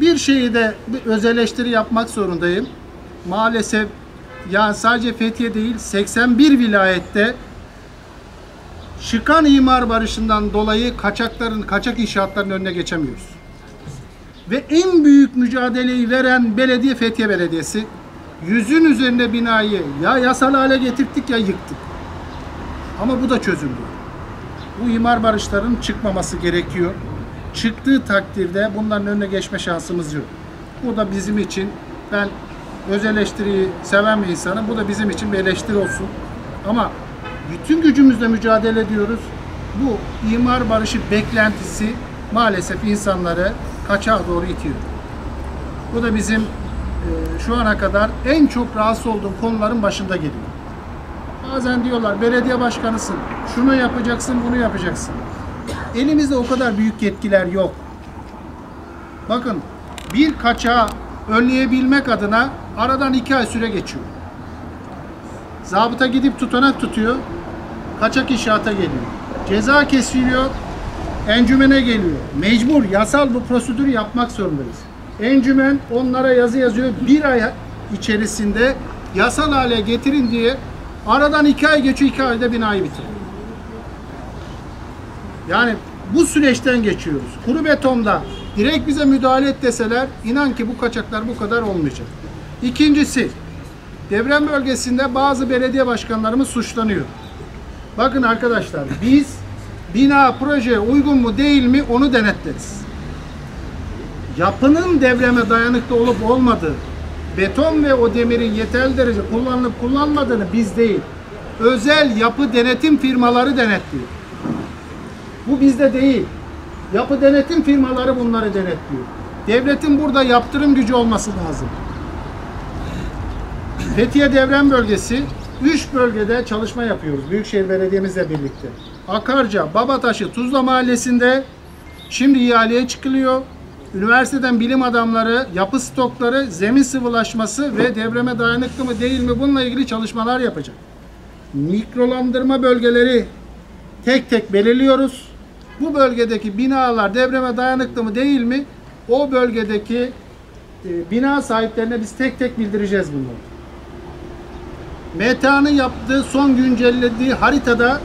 bir şeyi de bir öz eleştiri yapmak zorundayım. Maalesef yani sadece Fethiye değil 81 vilayette çıkan imar barışından dolayı kaçakların, kaçak inşaatların önüne geçemiyoruz. Ve en büyük mücadeleyi veren belediye Fethiye Belediyesi. Yüzün üzerinde binayı ya yasal hale getirdik ya yıktık. Ama bu da çözüldü. Bu imar barışlarının çıkmaması gerekiyor. Çıktığı takdirde bunların önüne geçme şansımız yok. Bu da bizim için ben öz eleştiriyi seven bir insanım. Bu da bizim için bir eleştiri olsun. Ama bütün gücümüzle mücadele ediyoruz. Bu imar barışı beklentisi maalesef insanları kaçağa doğru itiyor. Bu da bizim e, şu ana kadar en çok rahatsız olduğum konuların başında geliyor. Bazen diyorlar belediye başkanısın, şunu yapacaksın, bunu yapacaksın. Elimizde o kadar büyük yetkiler yok. Bakın bir kaçağı önleyebilmek adına aradan iki ay süre geçiyor. Zabıta gidip tutanak tutuyor, kaçak inşaata geliyor. Ceza kesiliyor, encümene geliyor. Mecbur, yasal bu prosedürü yapmak zorundayız. Encümen onlara yazı yazıyor. Bir ay içerisinde yasal hale getirin diye aradan iki ay geçiyor, iki ayda binayı bitiriyor. Yani bu süreçten geçiyoruz. Kuru betonda direkt bize müdahale et deseler inan ki bu kaçaklar bu kadar olmayacak. İkincisi deprem bölgesinde bazı belediye başkanlarımız suçlanıyor. Bakın arkadaşlar biz bina projeye uygun mu değil mi onu denetleriz. Yapının devreme dayanıklı olup olmadığı, beton ve o demirin yeterli derece kullanılıp kullanmadığını biz değil, özel yapı denetim firmaları denetliyor. Bu bizde değil. Yapı denetim firmaları bunları denetliyor. Devletin burada yaptırım gücü olması lazım. Fethiye Devrem Bölgesi 3 bölgede çalışma yapıyoruz. Büyükşehir Belediye'mizle birlikte. Akarca, Babataşı, Tuzla Mahallesi'nde şimdi ihaleye çıkılıyor. Üniversiteden bilim adamları, yapı stokları, zemin sıvılaşması ve depreme dayanıklı mı değil mi bununla ilgili çalışmalar yapacak. Mikrolandırma bölgeleri tek tek belirliyoruz. Bu bölgedeki binalar depreme dayanıklı mı değil mi? O bölgedeki e, bina sahiplerine biz tek tek bildireceğiz bunları. MTA'nın yaptığı son güncellediği haritada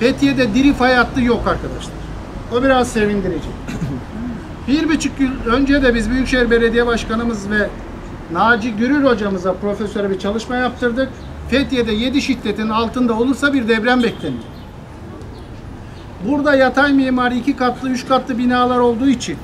Fethiye'de diri fay hattı yok arkadaşlar. O biraz sevindirici. Bir buçuk yıl önce de biz Büyükşehir Belediye Başkanımız ve Naci Gürür hocamıza profesöre bir çalışma yaptırdık. Fethiye'de 7 şiddetin altında olursa bir deprem bekleniyor. Burada yatay mimari iki katlı, üç katlı binalar olduğu için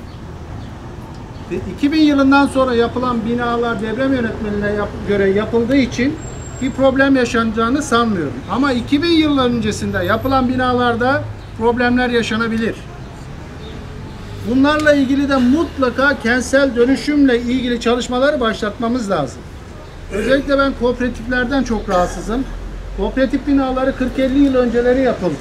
ve 2000 yılından sonra yapılan binalar deprem yönetmeliğine yap- göre yapıldığı için bir problem yaşanacağını sanmıyorum. Ama 2000 yıl öncesinde yapılan binalarda problemler yaşanabilir. Bunlarla ilgili de mutlaka kentsel dönüşümle ilgili çalışmaları başlatmamız lazım. Özellikle ben kooperatiflerden çok rahatsızım. Kooperatif binaları 40-50 yıl önceleri yapıldı.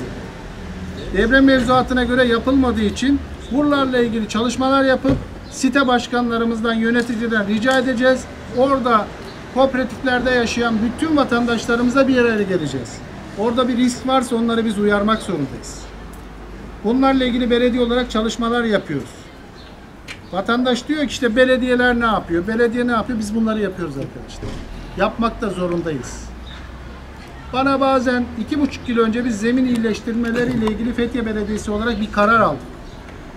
Deprem mevzuatına göre yapılmadığı için buralarla ilgili çalışmalar yapıp site başkanlarımızdan, yöneticiden rica edeceğiz. Orada kooperatiflerde yaşayan bütün vatandaşlarımıza bir araya geleceğiz. Orada bir risk varsa onları biz uyarmak zorundayız. Bunlarla ilgili belediye olarak çalışmalar yapıyoruz. Vatandaş diyor ki işte belediyeler ne yapıyor, belediye ne yapıyor, biz bunları yapıyoruz arkadaşlar. Yapmak da zorundayız. Bana bazen iki buçuk yıl önce biz zemin iyileştirmeleriyle ilgili Fethiye Belediyesi olarak bir karar aldık.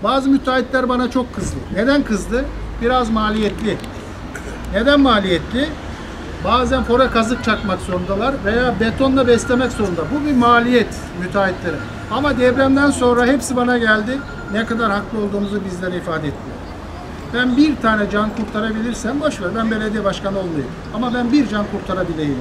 Bazı müteahhitler bana çok kızdı. Neden kızdı? Biraz maliyetli. Neden maliyetli? Bazen fora kazık çakmak zorundalar veya betonla beslemek zorunda. Bu bir maliyet müteahhitlere. Ama depremden sonra hepsi bana geldi. Ne kadar haklı olduğumuzu bizlere ifade ettiler. Ben bir tane can kurtarabilirsem boş ver ben belediye başkanı olmayayım. Ama ben bir can kurtarabileyim.